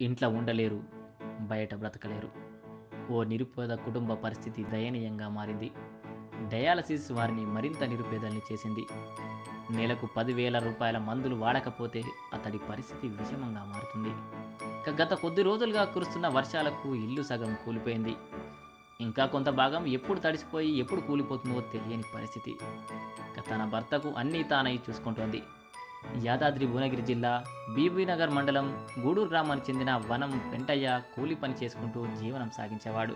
ఇంట్లో ఉండలేరు బయట బ్రతకలేరు. ఓ నిరుపేద కుటుంబ పరిస్థితి దయనీయంగా మారింది. డయాలసిస్ వారిని మరింత నిరుపేదల్ని చేసింది. నెలకు పదివేల రూపాయల మందులు వాడకపోతే అతడి పరిస్థితి విషమంగా మారుతుంది. ఇక గత కొద్ది రోజులుగా కురుస్తున్న వర్షాలకు ఇల్లు సగం కూలిపోయింది. ఇంకా కొంత భాగం ఎప్పుడు తడిసిపోయి ఎప్పుడు కూలిపోతుందో తెలియని పరిస్థితి. ఇక తన భర్తకు అన్నీ తానై చూసుకుంటోంది. యాదాద్రి భువనగిరి జిల్లా బీబీనగర్ మండలం గూడూరు గ్రామానికి చెందిన వనం పెంటయ్య కూలి పని చేసుకుంటూ జీవనం సాగించేవాడు.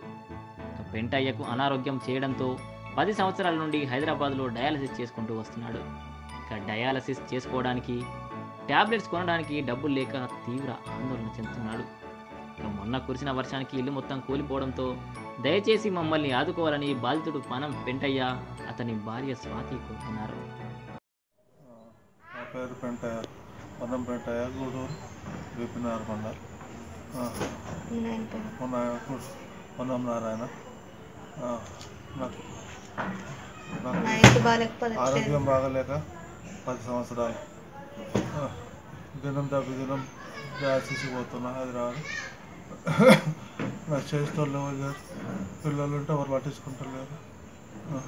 పెంటయ్యకు అనారోగ్యం చేయడంతో పది సంవత్సరాల నుండి హైదరాబాద్లో డయాలసిస్ చేసుకుంటూ వస్తున్నాడు. ఇక డయాలసిస్ చేసుకోవడానికి ట్యాబ్లెట్స్ కొనడానికి డబ్బులు లేక తీవ్ర ఆందోళన చెందుతున్నాడు. ఇక మొన్న కురిసిన వర్షానికి ఇల్లు మొత్తం కూలిపోవడంతో దయచేసి మమ్మల్ని ఆదుకోవాలని బాధితుడు పనం పెంటయ్య అతని భార్య స్వాతి కోరుతున్నారు నా పేరు పెంటయ్య పొన్నం పెంటయ్య గూడూరు ఆ, మొన్న పొన్నం నారాయణ. ఆరోగ్యం బాగలేక పది సంవత్సరాలు. దినం తప్పి దినం డయాలసిస్ పోతున్నా హైదరాబాద్. నాకు చేసేటోళ్ళు ఎవరు లేరు? పిల్లలు ఉంటే ఎవరు పట్టించుకుంటలేరు? ఆ.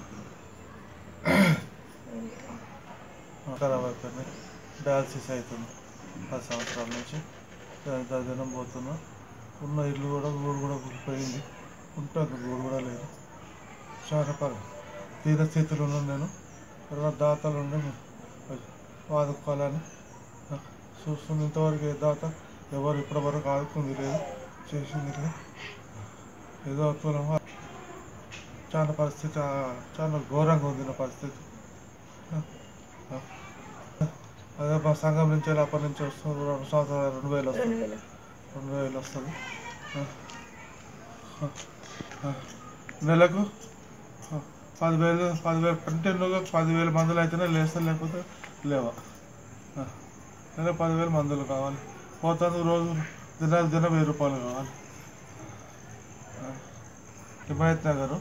ఖరాబ్ అయిపోయినాయి డయాలసిస్ అవుతుంది. పది సంవత్సరాల నుంచి ద- పోతున్నా. ఉన్న ఇల్లు కూడా గూడు కూడా కూలిపోయింది ఉంటుంది గూడు కూడా లేదు. చాలా పని తీర స్థితిలో ఉన్నాను నేను. తర్వాత దాతలు ఉండి ఆదుకోవాలని ఆ, చూస్తుంది ఇంతవరకు ఏ దాత ఎవరు ఇప్పటి వరకు ఆదుకుంది లేదు చేసింది లేదు. ఏదో తులం చాలా పరిస్థితి చాలా ఘోరంగా ఉంది నా పరిస్థితి. అదే మా సంఘం నుంచి అప్పటి నుంచి వస్తుంది. రెండు సంవత్సరాలు రెండు వేలు వస్తుంది. రెండు వేలు. వస్తుంది. నెలకు పదివేలు పదివేలు కంటిన్యూగా పదివేల మందులు అయితేనే లేస్తా లేకపోతే లేవా? ఆ, నెలకు పదివేలు మందులు కావాలి. పోతాను రోజు దిన దిన వెయ్యి రూపాయలు కావాలి. హిమాయత్ నగర్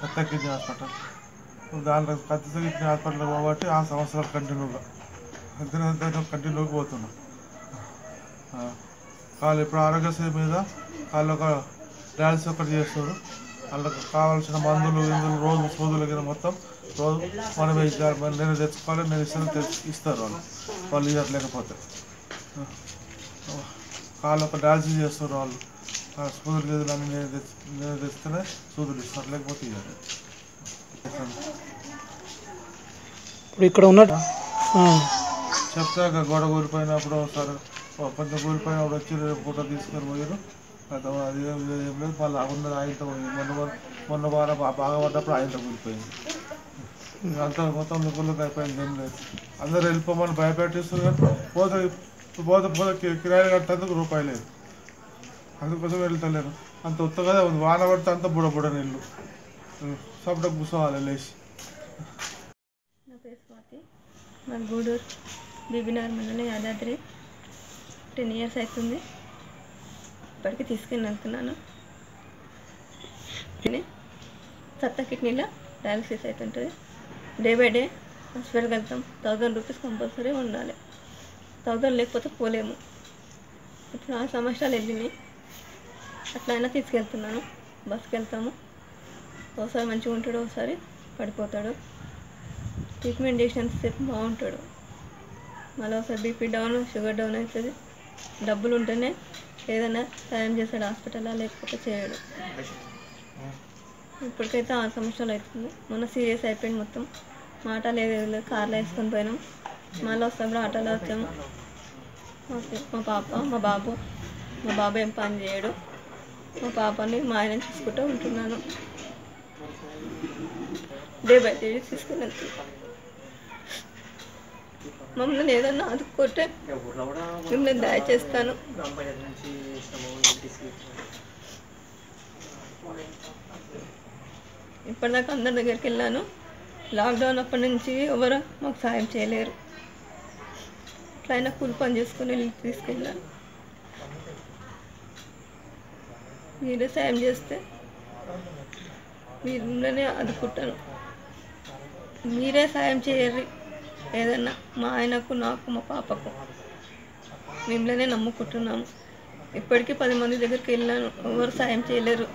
సత్య కిడ్నీ హాస్పిటల్ దాంట్లో కిడ్నీ హాస్పిటల్ కాబట్టి ఆ సంవత్సరాలు కంటిన్యూగా. దిన కంటిన్యూకి పోతున్నా. వాళ్ళు ఇప్పుడు ఆరోగ్యశ్రీ మీద వాళ్ళు ఒక డ్యాన్స్ ఒకటి చేస్తారు వాళ్ళకి కావాల్సిన మందులు ఇందులు రోజు సూదులు కింద మొత్తం రోజు మనం ఇచ్చారు మరి నేను తెచ్చుకోవాలి నేను ఇస్తాను తెచ్చి ఇస్తారు వాళ్ళు. వాళ్ళు ఇవ్వట్లేకపోతే వాళ్ళు ఒక డాన్స్ చేస్తారు వాళ్ళు. సూదులు గదులు నేను తెచ్చి నేను తెస్తేనే సూదులు ఇస్తారు లేకపోతే ఇవ్వాలి ఇప్పుడు ఇక్కడ ఉన్నట్టు చెప్తాక గోడ కూలిపోయినప్పుడు ఒకసారి పెద్ద కొంచెం కూలిపోయినప్పుడు వచ్చి ఫోటో తీసుకొని పోయారు అది అది ఏం లేదు మళ్ళీ ఉన్నది ఆయనతో పోయింది. మొన్న మొన్న- వారం బాగా పడ్డప్పుడు ఆయనతో కూలిపోయింది. అంతా మొత్తం లుక్కులకు అయిపోయింది ఏం లేదు. అందరూ వెళ్ళిపోమని భయపెట్టిస్తారు కానీ పోతే పోతే పోతే కిరాయి కట్టేందుకు రూపాయి లేదు. అందుకోసం వెళ్తలేరు. అంత ఉత్తగా ఉంది. వాన పడితే అంత బుడ బుడ నీళ్ళు. సపడకు కూర్చోవాలి లేచి. నా పేరు స్వాతి. గూడూరు. బీబీనగర్ మండలం యాదాద్రి టెన్ ఇయర్స్ అవుతుంది. ఇప్పటికి తీసుకుని వెళ్తున్నాను ఇది సత్త కిడ్నీలో డయాలసిస్ అవుతుంటుంది. డే బై డే హాస్పిటల్కి వెళ్తాం. థౌజండ్ రూపీస్ కంపల్సరీ ఉండాలి. థౌజండ్ లేకపోతే పోలేము. ఇప్పుడు ఆ సంవత్సరాలు వెళ్ళినాయి. అట్లా అయినా తీసుకెళ్తున్నాను. బస్కి వెళ్తాము. ఒకసారి మంచిగా ఉంటాడు ఒకసారి పడిపోతాడు. ట్రీట్మెంట్ చేసినంతసేపు బాగుంటాడు. మళ్ళీ ఒకసారి బీపీ డౌన్ షుగర్ డౌన్ అవుతుంది. డబ్బులు ఉంటేనే ఏదైనా సాయం చేశాడు హాస్పిటల్లో లేకపోతే చేయడు. ఇప్పటికైతే ఆరు సంవత్సరాలు అవుతుంది. మొన్న సీరియస్ అయిపోయింది మొత్తం. మాట లేదు లేదు కార్లో వేసుకొని పోయినాం. మళ్ళీ వస్తాం ఆటోలో వచ్చాము ఓకే మా పాప మా బాబు. మా బాబు ఏం పని చేయడు. మా పాపని మా ఆయన చూసుకుంటూ ఉంటున్నాను. డే బై డే తీసుకుని వెళ్తున్నాను మమ్మల్ని ఏదన్నా ఆదుకుంటే మిమ్మల్ని దయచేస్తాను ఇప్పటిదాకా అందరి దగ్గరికి వెళ్ళాను. లాక్డౌన్ అప్పటి నుంచి ఎవరు మాకు సాయం చేయలేరు. ఇట్లా అయినా కూలి పని చేసుకుని వెళ్ళి తీసుకెళ్ళాను. మీరే సాయం చేస్తే మీరునే ఆదుకుంటాను. మీరే సాయం చేయరు ఏదన్నా మా ఆయనకు నాకు మా పాపకు. మిమ్మల్నే నమ్ముకుంటున్నాము. ఇప్పటికీ పది మంది దగ్గరికి వెళ్ళాను ఎవరు సాయం చేయలేరు.